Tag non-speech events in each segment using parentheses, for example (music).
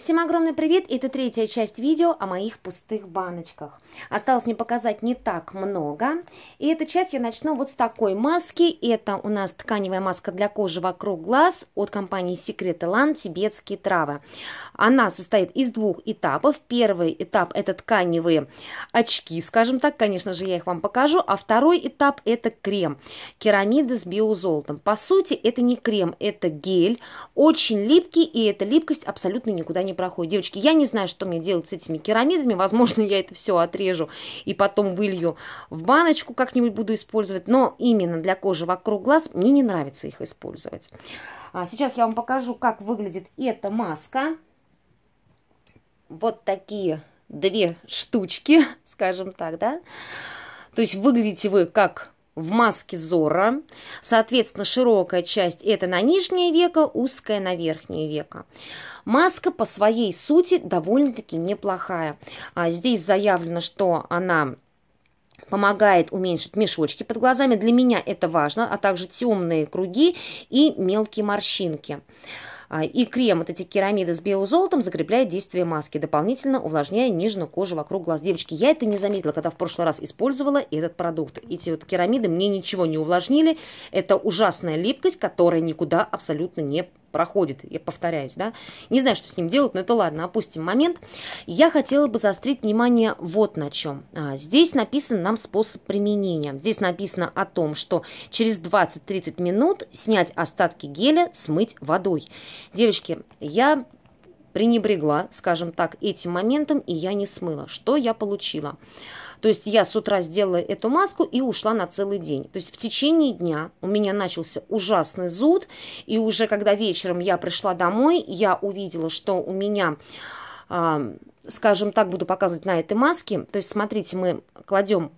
Всем огромный привет! Это третья часть видео о моих пустых баночках. Осталось мне показать не так много. И эту часть я начну вот с такой маски. Это у нас тканевая маска для кожи вокруг глаз от компании Secret Elan тибетские травы. Она состоит из двух этапов. Первый этап это тканевые очки, скажем так. Конечно же, я их вам покажу. А второй этап это крем. Керамида с биозолотом. По сути, это не крем, это гель. Очень липкий, и эта липкость абсолютно никуда не не проходит. Девочки, я не знаю, что мне делать с этими керамидами. Возможно, я это все отрежу и потом вылью в баночку, как-нибудь буду использовать. Но именно для кожи вокруг глаз мне не нравится их использовать. А сейчас я вам покажу, как выглядит эта маска. Вот такие две штучки, (laughs) скажем так, да. То есть выглядите вы как в маске Зора. Соответственно, широкая часть это на нижнее веко, узкая на верхнее веко. Маска по своей сути довольно-таки неплохая. А здесь заявлено, что она помогает уменьшить мешочки под глазами. Для меня это важно, а также темные круги и мелкие морщинки. А, и крем, вот эти керамиды с биозолотом, закрепляет действие маски, дополнительно увлажняя нежную кожу вокруг глаз. Девочки, я это не заметила, когда в прошлый раз использовала этот продукт. Эти вот керамиды мне ничего не увлажнили. Это ужасная липкость, которая никуда абсолютно не проходит, я повторяюсь, да. Не знаю, что с ним делать, но это ладно, опустим момент. Я хотела бы заострить внимание вот на чем. А, здесь написан нам способ применения. Здесь написано о том, что через 20-30 минут снять остатки геля, смыть водой. Девочки, я пренебрегла, скажем так, этим моментом, и я не смыла. Что я получила? То есть я с утра сделала эту маску и ушла на целый день. То есть в течение дня у меня начался ужасный зуд, и уже когда вечером я пришла домой, я увидела, что у меня скажем так, буду показывать на этой маске. То есть, смотрите, мы кладем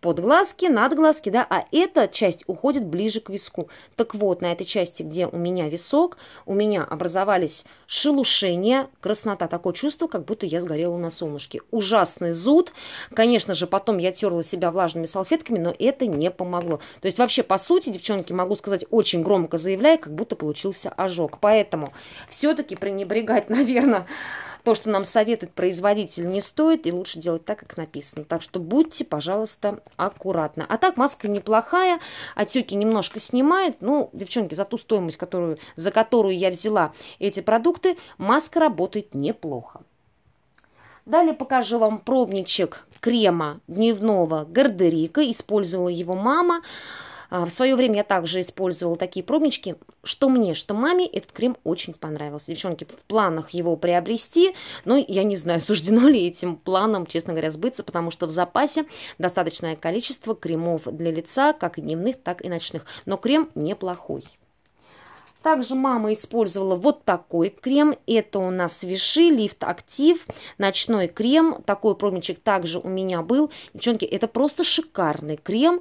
под глазки, над глазки, да, а эта часть уходит ближе к виску. Так вот, на этой части, где у меня висок, у меня образовались шелушения, краснота, такое чувство, как будто я сгорела на солнышке. Ужасный зуд. Конечно же, потом я терла себя влажными салфетками, но это не помогло. То есть вообще, по сути, девчонки, могу сказать, очень громко заявляя, как будто получился ожог. Поэтому все-таки пренебрегать, (laughs) наверное, то, что нам советует производитель, не стоит, и лучше делать так, как написано. Так что будьте, пожалуйста, аккуратны. А так, маска неплохая, отеки немножко снимает. Ну, девчонки, за ту стоимость, которую, за которую я взяла эти продукты, маска работает неплохо. Далее покажу вам пробничек крема дневного Гардерика. Использовала его мама. А, в свое время я также использовала такие пробнички. Что мне, что маме этот крем очень понравился. Девчонки, в планах его приобрести, но я не знаю, (laughs) суждено ли этим планом, честно говоря, сбыться, потому что в запасе достаточное количество кремов для лица, как и дневных, так и ночных. Но крем неплохой. Также мама использовала вот такой крем. Это у нас Виши Лифт Актив, ночной крем. Такой пробничек также у меня был. Девчонки, это просто шикарный крем.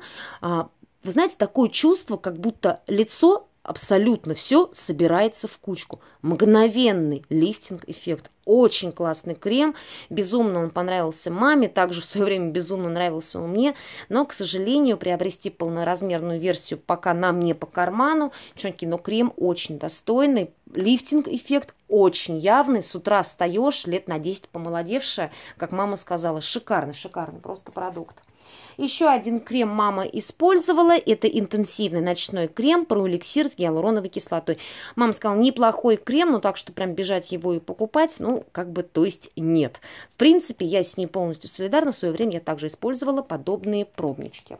Вы знаете, такое чувство, как будто лицо абсолютно все собирается в кучку. Мгновенный лифтинг-эффект. Очень классный крем. Безумно он понравился маме. Также в свое время безумно нравился он мне. Но, к сожалению, приобрести полноразмерную версию пока нам не по карману. Чонки, но крем очень достойный. Лифтинг-эффект очень явный. С утра встаешь, лет на 10 помолодевшая. Как мама сказала, шикарный, шикарный просто продукт. Еще один крем мама использовала. Это интенсивный ночной крем про эликсир с гиалуроновой кислотой. Мама сказала, неплохой крем, но так, что прям бежать его и покупать, ну, как бы, то есть нет. В принципе, я с ней полностью солидарна. В свое время я также использовала подобные пробнички.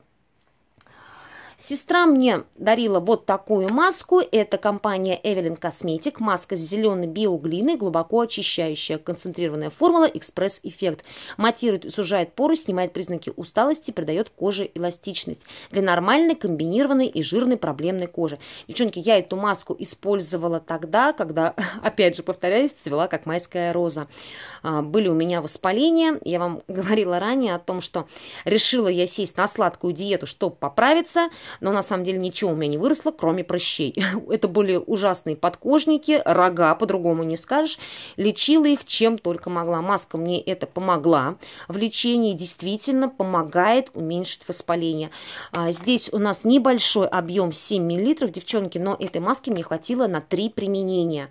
Сестра мне дарила вот такую маску. Это компания Evelyn Cosmetic. Маска с зеленой биоглиной, глубоко очищающая. Концентрированная формула экспресс-эффект. Матирует, сужает поры, снимает признаки усталости, придает коже эластичность. Для нормальной, комбинированной и жирной проблемной кожи. Девчонки, я эту маску использовала тогда, когда, (laughs) опять же, повторяюсь, цвела как майская роза. А, были у меня воспаления. Я вам (laughs) говорила ранее о том, что решила я сесть на сладкую диету, чтобы поправиться – но на самом деле ничего у меня не выросло, кроме прыщей. (laughs) Это были ужасные подкожники, рога, по-другому не скажешь. Лечила их чем только могла. Маска мне это помогла в лечении, действительно помогает уменьшить воспаление. А, здесь у нас небольшой объем 7 мл, девчонки, но этой маски мне хватило на 3 применения.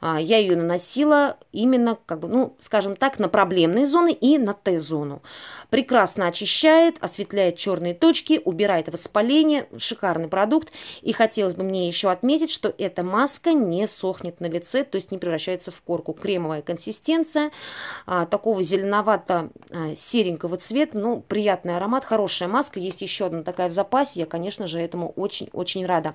А, я ее наносила именно, как бы, ну, скажем так, на проблемные зоны и на Т-зону. Прекрасно очищает, осветляет черные точки, убирает воспаление. Шикарный продукт. И хотелось бы мне еще отметить, что эта маска не сохнет на лице, то есть не превращается в корку. Кремовая консистенция, а, такого зеленовато-серенького цвета, ну, приятный аромат, хорошая маска. Есть еще одна такая в запасе, я, конечно же, этому очень-очень рада.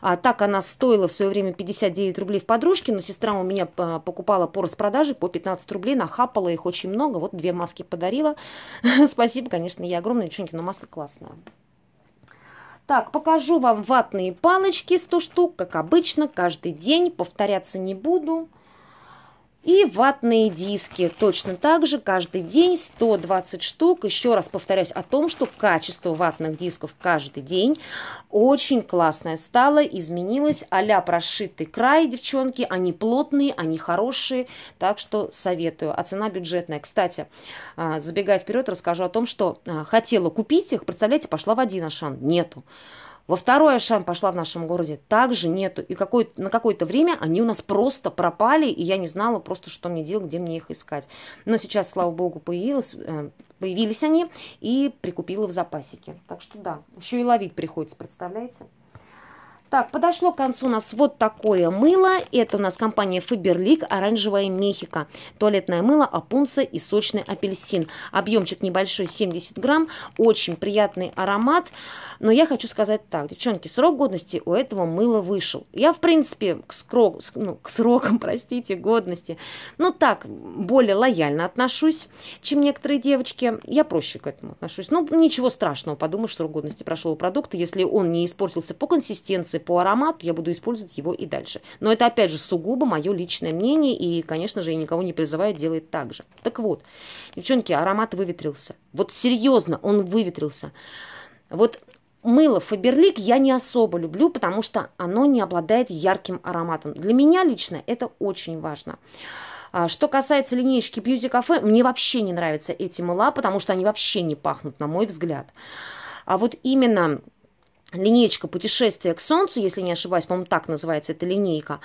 А, так она стоила в свое время 59 рублей в подружке, но сестра у меня покупала по распродаже по 15 рублей, нахапала их очень много, вот две маски подарила. (laughs) Спасибо, конечно, я огромная девчонки, но маска классная. Так, покажу вам ватные палочки 100 штук, как обычно, каждый день, повторяться не буду. И ватные диски точно так же каждый день 120 штук. Еще раз повторяюсь о том, что качество ватных дисков каждый день очень классное стало, изменилось. а прошитый край, девчонки, они плотные, они хорошие, так что советую. А цена бюджетная. Кстати, а, забегая вперед, расскажу о том, что а, хотела купить их, представляете, пошла в один Ашан, нету. Во второй Ашан пошла в нашем городе, также нету. И какой на какое-то время они у нас просто пропали, и я не знала просто, что мне делать, где мне их искать. Но сейчас, слава богу, появилось, э, появились они, и прикупила в запасике. Так что да, еще и ловить приходится, представляете? Так, подошло к концу у нас вот такое мыло. Это у нас компания Faberlic оранжевое Мехико. Туалетное мыло, опунса и сочный апельсин. Объемчик небольшой, 70 грамм. Очень приятный аромат. Но я хочу сказать так, девчонки, срок годности у этого мыла вышел. Я, в принципе, к, скрок, ну, к срокам, (laughs) простите, годности, ну так, более лояльно отношусь, чем некоторые девочки. Я проще к этому отношусь. Ну, ничего страшного, подумаешь, срок годности прошел у продукта. Если он не испортился по консистенции, по аромату, я буду использовать его и дальше. Но это, опять же, сугубо мое личное мнение, и, конечно же, я никого не призываю делать так же. Так вот, девчонки, аромат выветрился. Вот серьезно, он выветрился. Вот Мыло Фаберлик я не особо люблю, потому что оно не обладает ярким ароматом. Для меня лично это очень важно. А, что касается линеечки Beauty Cafe, мне вообще не нравятся эти мыла, потому что они вообще не пахнут, на мой взгляд. А вот именно линеечка «Путешествие к солнцу», если не ошибаюсь, по-моему, так называется эта линейка,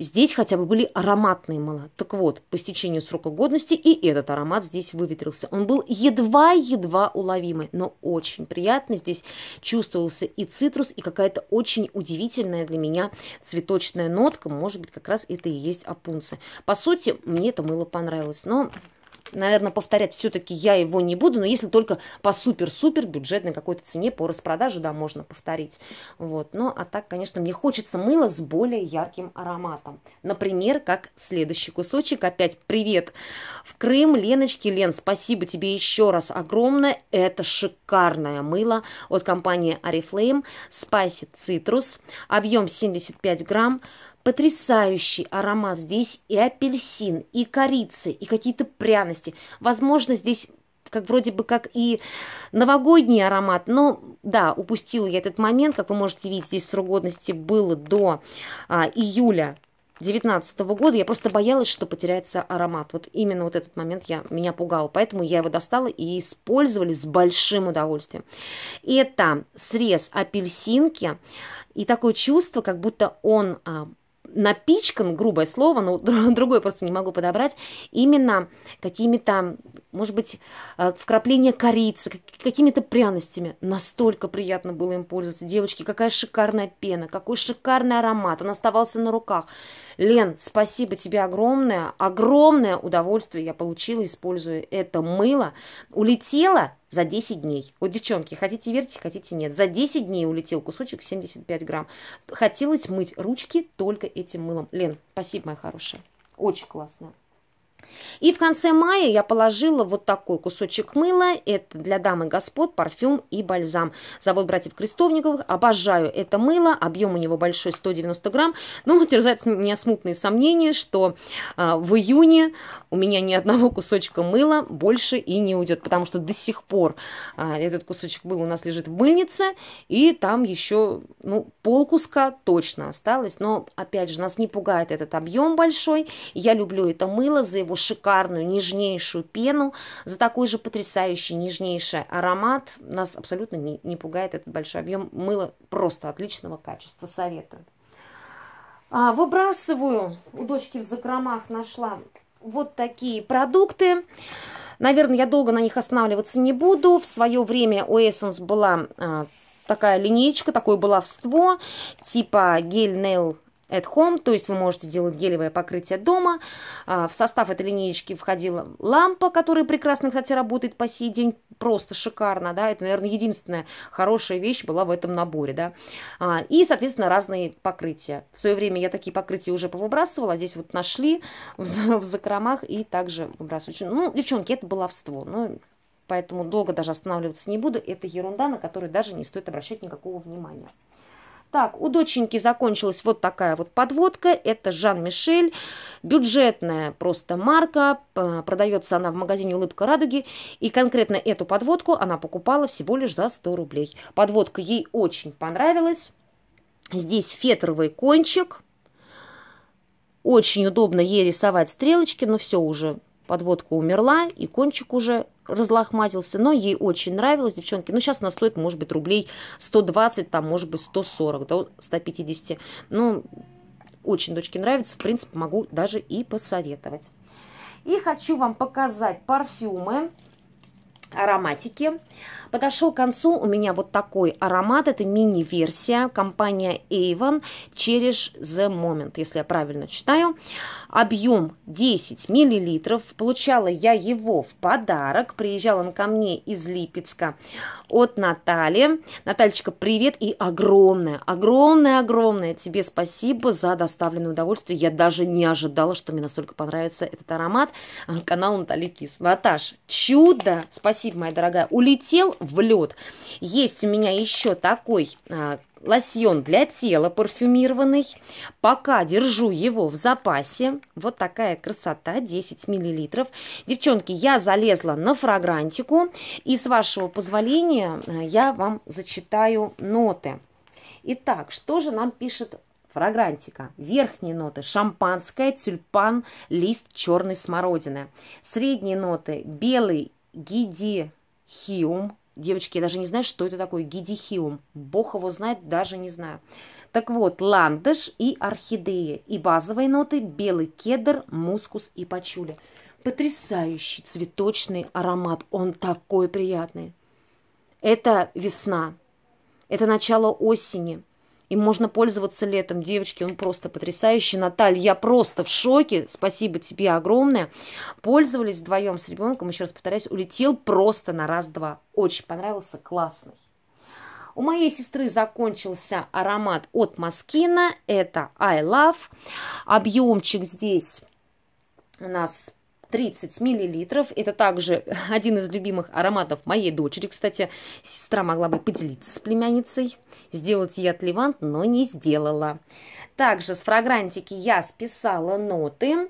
Здесь хотя бы были ароматные мыла. Так вот, по стечению срока годности и этот аромат здесь выветрился. Он был едва-едва уловимый, но очень приятный. Здесь чувствовался и цитрус, и какая-то очень удивительная для меня цветочная нотка. Может быть, как раз это и есть опунцы. По сути, мне это мыло понравилось, но наверное, повторять все-таки я его не буду, но если только по супер-супер бюджетной какой-то цене по распродаже, да, можно повторить. Вот. Но, а так, конечно, мне хочется мыло с более ярким ароматом. Например, как следующий кусочек. Опять привет в Крым. Леночки, Лен, спасибо тебе еще раз огромное. Это шикарное мыло от компании Oriflame Spicy Citrus. Объем 75 грамм потрясающий аромат. Здесь и апельсин, и корица, и какие-то пряности. Возможно, здесь как вроде бы как и новогодний аромат, но да, упустила я этот момент, как вы можете видеть, здесь срок годности был до а, июля 2019 года, я просто боялась, что потеряется аромат. Вот именно вот этот момент я, меня пугал, поэтому я его достала и использовали с большим удовольствием. Это срез апельсинки и такое чувство, как будто он а, напичкан, грубое слово, но (laughs) другое просто не могу подобрать, именно какими-то, может быть, э, вкрапления корицы, какими-то пряностями. Настолько приятно было им пользоваться. Девочки, какая шикарная пена, какой шикарный аромат. Он оставался на руках. Лен, спасибо тебе огромное. Огромное удовольствие я получила, используя это мыло. Улетела за 10 дней. Вот, девчонки, хотите верьте, хотите нет. За 10 дней улетел кусочек 75 грамм. Хотелось мыть ручки только этим мылом. Лен, спасибо, моя хорошая. Очень классно. И в конце мая я положила вот такой кусочек мыла. Это для дамы господ парфюм и бальзам. Завод братьев Крестовниковых. Обожаю это мыло. Объем у него большой, 190 грамм. Но терзают меня смутные сомнения, что а, в июне у меня ни одного кусочка мыла больше и не уйдет. Потому что до сих пор а, этот кусочек мыла у нас лежит в мыльнице. И там еще ну, полкуска точно осталось. Но, опять же, нас не пугает этот объем большой. Я люблю это мыло за его шикарную, нежнейшую пену, за такой же потрясающий, нежнейший аромат. Нас абсолютно не, не пугает этот большой объем мыла просто отличного качества. Советую. А, выбрасываю, у дочки в закромах нашла вот такие продукты. Наверное, я долго на них останавливаться не буду. В свое время у Essence была а, такая линейка, такое баловство, типа гель Nail at home, то есть вы можете делать гелевое покрытие дома. А, в состав этой линеечки входила лампа, которая прекрасно, кстати, работает по сей день, просто шикарно, да, это, наверное, единственная хорошая вещь была в этом наборе, да. А, и, соответственно, разные покрытия. В свое время я такие покрытия уже повыбрасывала, а здесь вот нашли (laughs) в, в закромах и также выбрасываю. Ну, девчонки, это баловство, ну, поэтому долго даже останавливаться не буду. Это ерунда, на которую даже не стоит обращать никакого внимания. Так, у доченьки закончилась вот такая вот подводка. Это Жан-Мишель. Бюджетная просто марка. Продается она в магазине «Улыбка радуги». И конкретно эту подводку она покупала всего лишь за 100 рублей. Подводка ей очень понравилась. Здесь фетровый кончик. Очень удобно ей рисовать стрелочки, но все уже подводка умерла, и кончик уже разлохматился, но ей очень нравилось, девчонки. Ну, сейчас она стоит, может быть, рублей 120, там, может быть, 140, до 150. Ну, очень дочке нравится, в принципе, могу даже и посоветовать. И хочу вам показать парфюмы, ароматики. Подошел к концу у меня вот такой аромат. Это мини-версия. Компания Avon Cherish the Moment, если я правильно читаю. Объем 10 миллилитров. Получала я его в подарок. Приезжал он ко мне из Липецка от Натальи. Натальечка, привет и огромное, огромное, огромное тебе спасибо за доставленное удовольствие. Я даже не ожидала, что мне настолько понравится этот аромат. Канал Натальи Кис. Наташ, чудо! Спасибо, моя дорогая. Улетел в лед. Есть у меня еще такой а, лосьон для тела парфюмированный. Пока держу его в запасе. Вот такая красота, 10 миллилитров. Девчонки, я залезла на фрагрантику. И с вашего позволения а, я вам зачитаю ноты. Итак, что же нам пишет фрагрантика. Верхние ноты – шампанское, тюльпан, лист черной смородины. Средние ноты – белый гидихиум, Девочки, я даже не знаю, что это такое гидихиум. Бог его знает, даже не знаю. Так вот, ландыш и орхидея. И базовые ноты – белый кедр, мускус и пачули. Потрясающий цветочный аромат. Он такой приятный. Это весна. Это начало осени. Им можно пользоваться летом. Девочки, он просто потрясающий. Наталья, я просто в шоке. Спасибо тебе огромное. Пользовались вдвоем с ребенком, еще раз повторяюсь, улетел просто на раз-два. Очень понравился, классный. У моей сестры закончился аромат от Маскина. Это I Love. Объемчик здесь у нас 30 миллилитров. Это также (laughs) один из любимых ароматов моей дочери. Кстати, сестра могла бы поделиться с племянницей, сделать ей отливант, но не сделала. Также с фрагрантики я списала ноты.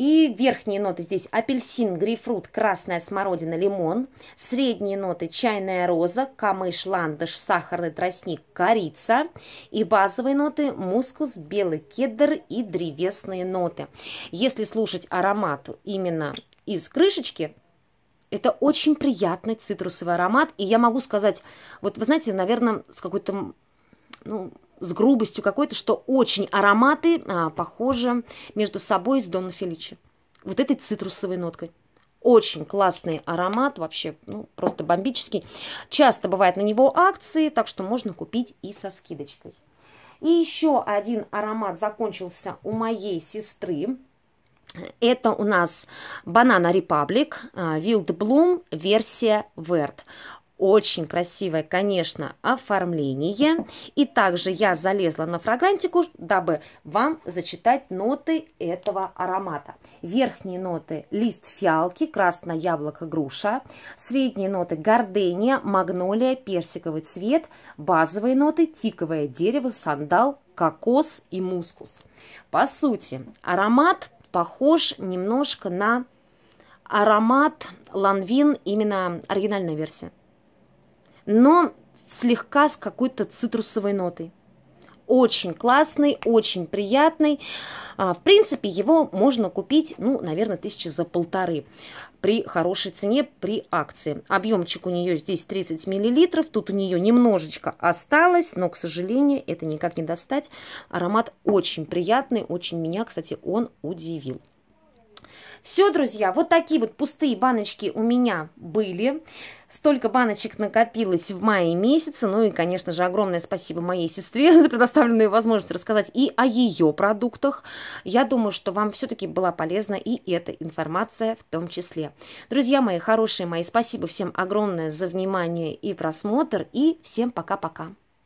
И верхние ноты здесь апельсин, грейпфрут, красная смородина, лимон. Средние ноты чайная роза, камыш, ландыш, сахарный тростник, корица. И базовые ноты мускус, белый кедр и древесные ноты. Если слушать аромат именно из крышечки, это очень приятный цитрусовый аромат. И я могу сказать, вот вы знаете, наверное, с какой-то ну, с грубостью какой-то, что очень ароматы а, похожи между собой с Донна Феличи. Вот этой цитрусовой ноткой. Очень классный аромат, вообще, ну, просто бомбический. Часто бывает на него акции, так что можно купить и со скидочкой. И еще один аромат закончился у моей сестры. Это у нас Banana Republic Wild Bloom версия Vert. Очень красивое, конечно, оформление. И также я залезла на фрагрантику, дабы вам зачитать ноты этого аромата. Верхние ноты – лист фиалки, красное яблоко, груша. Средние ноты – гордения, магнолия, персиковый цвет. Базовые ноты – тиковое дерево, сандал, кокос и мускус. По сути, аромат похож немножко на аромат Ланвин, именно оригинальная версия. Но слегка с какой-то цитрусовой нотой. Очень классный, очень приятный. А, в принципе, его можно купить, ну, наверное, тысячи за полторы при хорошей цене, при акции. Объемчик у нее здесь 30 миллилитров. Тут у нее немножечко осталось, но, к сожалению, это никак не достать. Аромат очень приятный, очень меня, кстати, он удивил. Все, друзья, вот такие вот пустые баночки у меня были. Столько баночек накопилось в мае месяце. Ну и, конечно же, огромное спасибо моей сестре (laughs) за предоставленную возможность рассказать и о ее продуктах. Я думаю, что вам все-таки была полезна и эта информация в том числе. Друзья мои, хорошие мои, спасибо всем огромное за внимание и просмотр. И всем пока-пока.